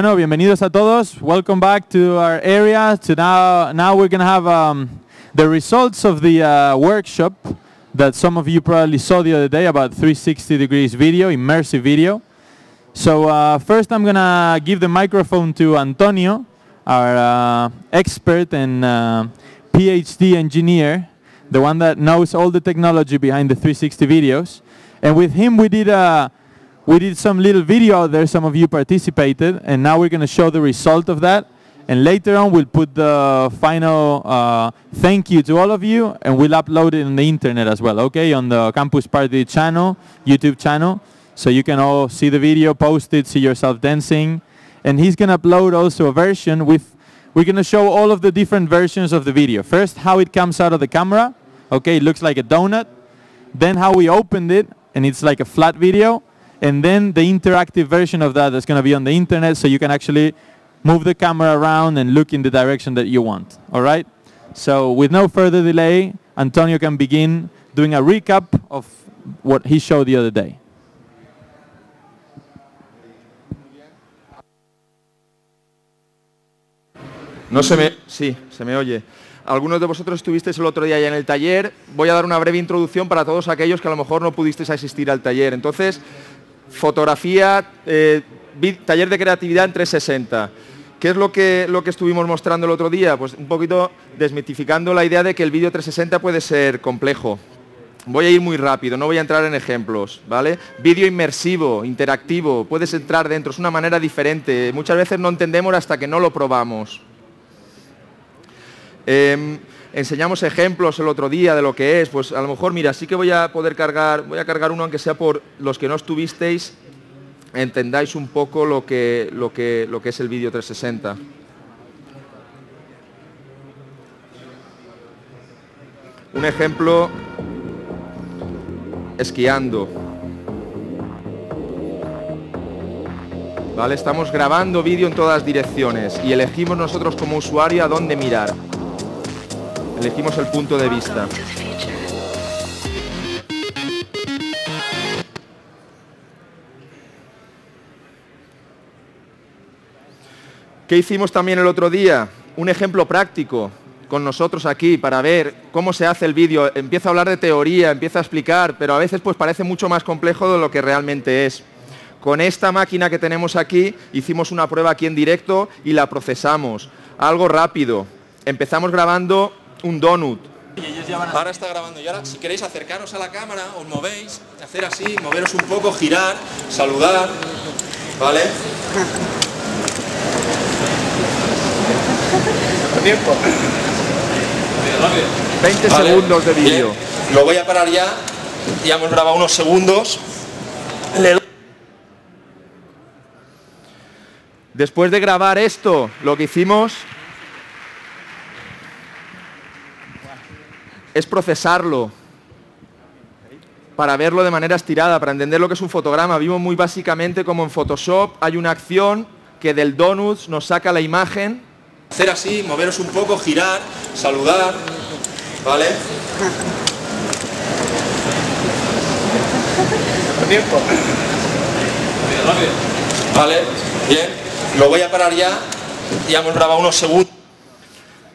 Bueno, bienvenidos a todos. Welcome back to our area. To now, now we're gonna have um, the results of the uh, workshop that some of you probably saw the other day about 360 degrees video, immersive video. So uh, first, I'm gonna give the microphone to Antonio, our uh, expert and uh, PhD engineer, the one that knows all the technology behind the 360 videos. And with him, we did a we did some little video out there, some of you participated, and now we're going to show the result of that. And later on, we'll put the final uh, thank you to all of you, and we'll upload it on the internet as well, okay, on the Campus Party channel, YouTube channel. So you can all see the video, post it, see yourself dancing. And he's going to upload also a version with, we're going to show all of the different versions of the video. First, how it comes out of the camera. Okay, it looks like a donut. Then how we opened it, and it's like a flat video and then the interactive version of that is going to be on the internet so you can actually move the camera around and look in the direction that you want. All right? So with no further delay, Antonio can begin doing a recap of what he showed the other day. No se me... Sí, se me oye. Algunos de vosotros estuvisteis el otro día ya en el taller. Voy a dar una breve introducción para todos aquellos que a lo mejor no pudisteis asistir al taller. Entonces, fotografía, eh, taller de creatividad en 360. ¿Qué es lo que, lo que estuvimos mostrando el otro día? Pues un poquito desmitificando la idea de que el vídeo 360 puede ser complejo. Voy a ir muy rápido, no voy a entrar en ejemplos, ¿vale? Vídeo inmersivo, interactivo, puedes entrar dentro, es una manera diferente. Muchas veces no entendemos hasta que no lo probamos. Em, enseñamos ejemplos el otro día de lo que es, pues a lo mejor, mira, sí que voy a poder cargar, voy a cargar uno aunque sea por los que no estuvisteis, entendáis un poco lo que, lo que, lo que es el vídeo 360. Un ejemplo, esquiando. ¿Vale? Estamos grabando vídeo en todas direcciones y elegimos nosotros como usuario a dónde mirar elegimos el punto de vista. ¿Qué hicimos también el otro día? Un ejemplo práctico con nosotros aquí para ver cómo se hace el vídeo. Empieza a hablar de teoría, empieza a explicar, pero a veces pues parece mucho más complejo de lo que realmente es. Con esta máquina que tenemos aquí hicimos una prueba aquí en directo y la procesamos. Algo rápido. Empezamos grabando un donut. Ahora está grabando y ahora si queréis acercaros a la cámara, os movéis, hacer así, moveros un poco, girar, saludar, ¿vale? Tiempo. 20 segundos de vídeo. Lo voy a parar ya. Ya hemos grabado unos segundos. Después de grabar esto, lo que hicimos es procesarlo para verlo de manera estirada, para entender lo que es un fotograma. Vimos muy básicamente como en Photoshop hay una acción que del donuts nos saca la imagen. Hacer así, moveros un poco, girar, saludar, ¿vale? Tiempo. Vale, bien. Lo voy a parar ya. Ya hemos grabado unos segundos.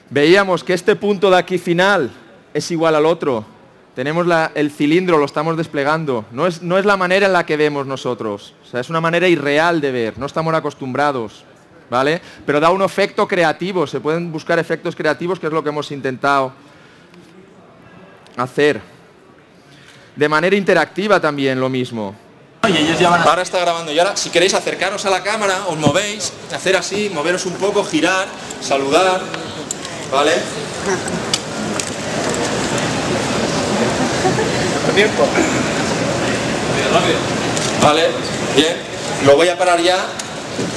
Veíamos que este punto de aquí final es igual al otro. Tenemos el cilindro, lo estamos desplegando. No es, no es la manera en la que vemos nosotros. O sea, es una manera irreal de ver. No estamos acostumbrados. ¿Vale? Pero da un efecto creativo. Se pueden buscar efectos creativos, que es lo que hemos intentado hacer. De manera interactiva también lo mismo. Ahora está grabando y ahora si queréis acercaros a la cámara, os movéis, hacer así, moveros un poco, girar, saludar, ¿vale? Tiempo. Vale, bien. Lo voy a parar ya.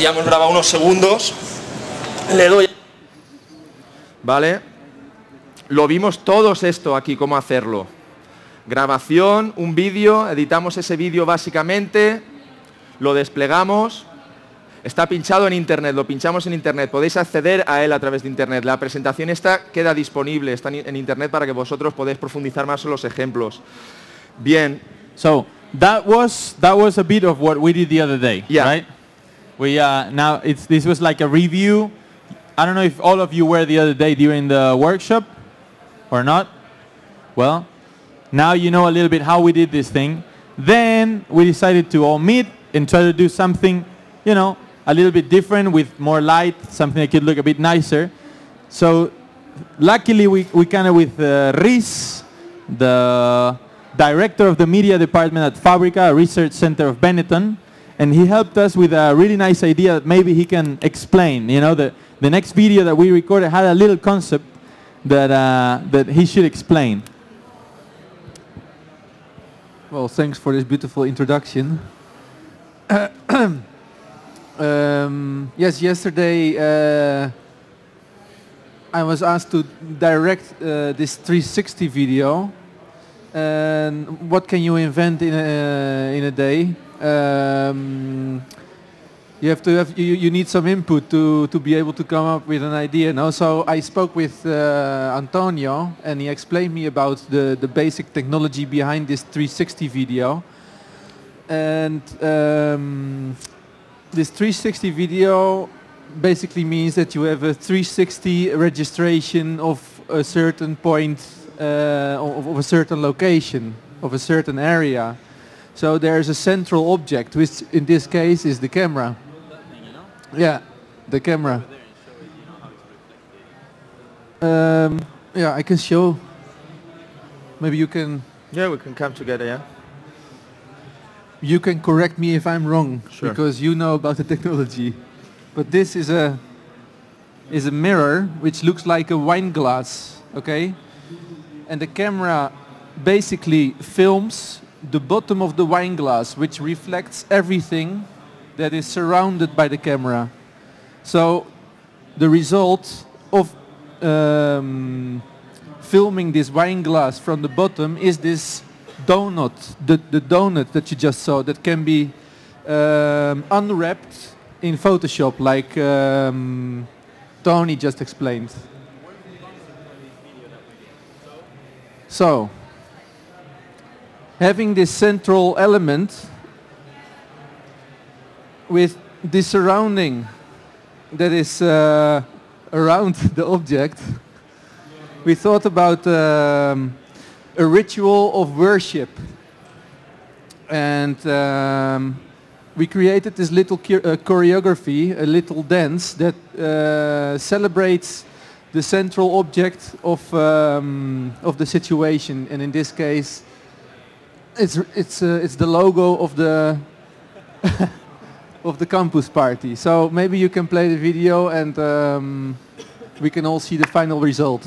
Ya hemos grabado unos segundos. Le doy. Vale. Lo vimos todos esto aquí, cómo hacerlo. Grabación, un vídeo, editamos ese vídeo básicamente, lo desplegamos, está pinchado en internet, lo pinchamos en internet, podéis acceder a él a través de internet. La presentación esta queda disponible, está en internet para que vosotros podáis profundizar más en los ejemplos. Bien. So that was that was a bit of what we did the other day, yeah. right? We uh, now it's this was like a review. I don't know if all of you were the other day during the workshop or not. Well, now you know a little bit how we did this thing. Then we decided to all meet and try to do something, you know, a little bit different with more light, something that could look a bit nicer. So luckily we, we kind of with uh, Riz, the director of the media department at Fabrica, a research center of Benetton, and he helped us with a really nice idea that maybe he can explain. You know, the, the next video that we recorded had a little concept that, uh, that he should explain. Well, thanks for this beautiful introduction. um, yes, yesterday uh, I was asked to direct uh, this 360 video. And what can you invent in a, in a day? Um, you have to have you, you need some input to to be able to come up with an idea. No, so I spoke with uh, Antonio, and he explained me about the the basic technology behind this 360 video. And um, this 360 video basically means that you have a 360 registration of a certain point uh, of, of a certain location, of a certain area. So there's a central object, which in this case is the camera. Yeah, the camera. Um, yeah, I can show. Maybe you can Yeah, we can come together, yeah? you can correct me if I'm wrong Sure. because you know about the technology. But this is a is a mirror which looks like a wine glass, okay? And the camera basically films the bottom of the wine glass which reflects everything that is surrounded by the camera. So the result of um, filming this wine glass from the bottom is this donut, the, the donut that you just saw that can be um, unwrapped in Photoshop like um, Tony just explained. So, having this central element with the surrounding that is uh, around the object, we thought about um, a ritual of worship. And um, we created this little uh, choreography, a little dance that uh, celebrates the central object of, um, of the situation. And in this case, it's, it's, uh, it's the logo of the, of the campus party. So maybe you can play the video and um, we can all see the final result.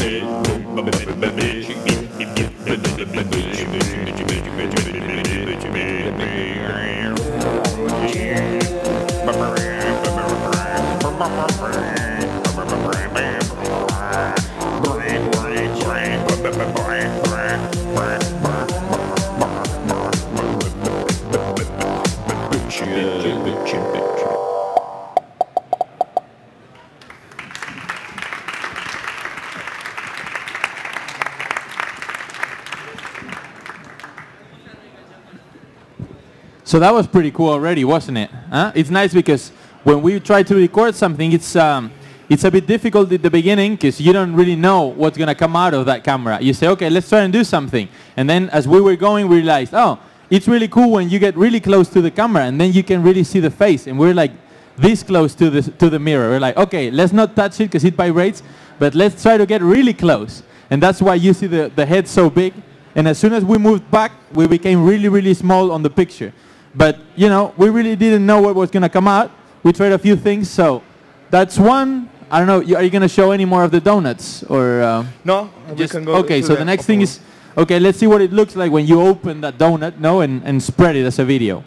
So that was pretty cool already, wasn't it? Huh? It's nice because when we try to record something, it's um, it's a bit difficult at the beginning because you don't really know what's gonna come out of that camera. You say, okay, let's try and do something, and then as we were going, we realized, oh, it's really cool when you get really close to the camera, and then you can really see the face, and we're like this close to the to the mirror. We're like, okay, let's not touch it because it vibrates, but let's try to get really close, and that's why you see the the head so big. And as soon as we moved back, we became really, really small on the picture. But, you know, we really didn't know what was going to come out. We tried a few things, so that's one. I don't know, are you going to show any more of the donuts? Or uh, No, we just, can go okay, so the next thing is, okay, let's see what it looks like when you open that donut, no, and, and spread it as a video.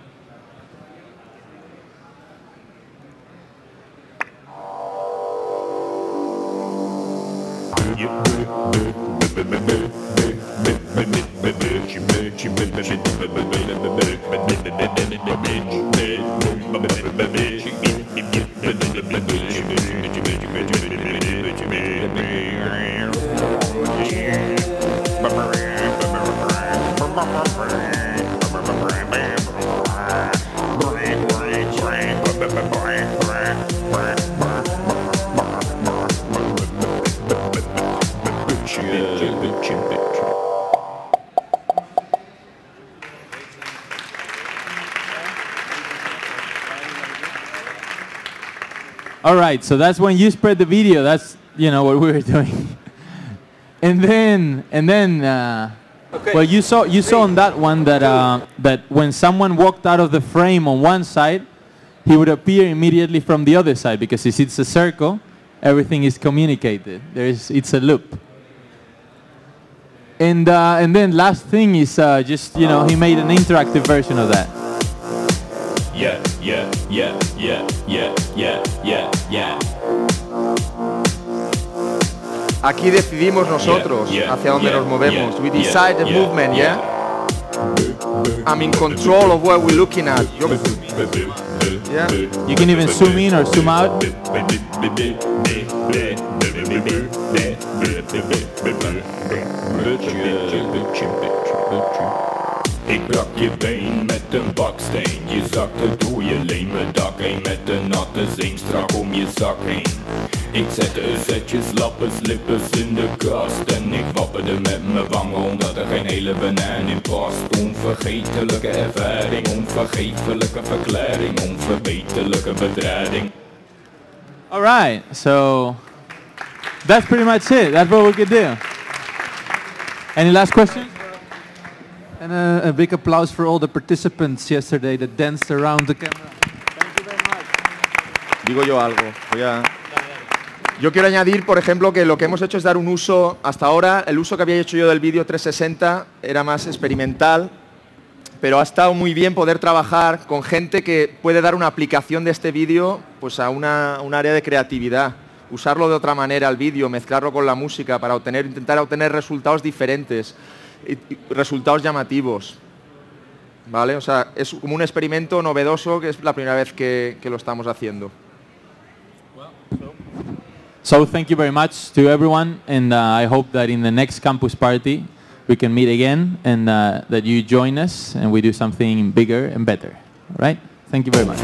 All right, so that's when you spread the video. That's you know what we were doing. and then and then uh, well you saw you saw on that one that uh, that when someone walked out of the frame on one side, he would appear immediately from the other side because since it's a circle, everything is communicated. There is it's a loop. And uh, and then last thing is uh, just you know he made an interactive version of that. Yeah, yeah, yeah, yeah, yeah, yeah, Aquí decidimos nosotros Yeah, yeah, hacia dónde yeah, nos movemos. yeah, We decide the yeah, movement, yeah. yeah? I'm in control of what we're looking at. Yo- Yeah. You can even zoom in or zoom out. Ik brak je been met een baksteen Je zakte door je leme dak heen Met een natte zing strak om je zak heen Ik zette zetjes, lappen, slippers in de kast En ik wapperde met mijn wangen Omdat er geen hele banaan in past Onvergetelijke ervaring Onvergeeflijke verklaring Onverbetelijke bedreiging All right, so that's pretty much it. That's what we could do. Any last questions? And uh, a big applause for all the participants yesterday that danced around the camera. Digo yo algo. Voy a- Yo quiero añadir, por ejemplo, que lo que hemos hecho es dar un uso, hasta ahora, el uso que había hecho yo del vídeo 360 era más experimental, pero ha estado muy bien poder trabajar con gente que puede dar una aplicación de este vídeo pues a una, un área de creatividad, usarlo de otra manera el vídeo, mezclarlo con la música para obtener, intentar obtener resultados diferentes, resultados llamativos. ¿Vale? O sea, es como un experimento novedoso que es la primera vez que- que lo estamos haciendo. So thank you very much to everyone, and uh, I hope that in the next campus party we can meet again, and uh, that you join us and we do something bigger and better. All right? Thank you very much.